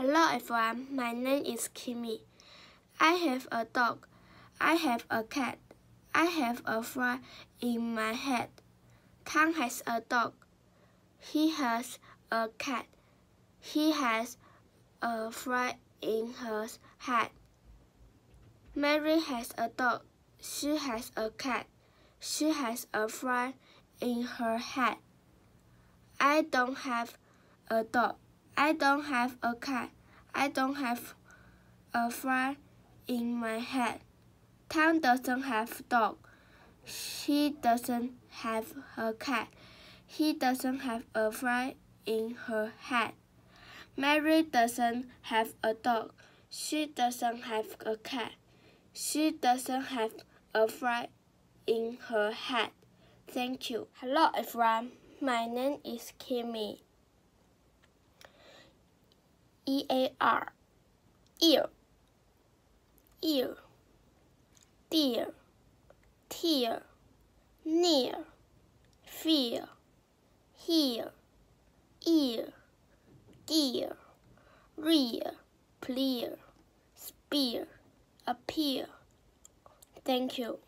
Hello everyone, my name is Kimi. I have a dog. I have a cat. I have a fly in my head. Tom has a dog. He has a cat. He has a fly in her head. Mary has a dog. She has a cat. She has a fly in her head. I don't have a dog. I don't have a cat. I don't have a fly in my head. Tom doesn't have a dog. He doesn't have a cat. He doesn't have a fly in her head. Mary doesn't have a dog. She doesn't have a cat. She doesn't have a fly in her head. Thank you. Hello everyone. My name is Kimi. E A R, ear, ear, dear, tear, near, fear, hear, ear, dear, rear, clear, spear, appear. Thank you.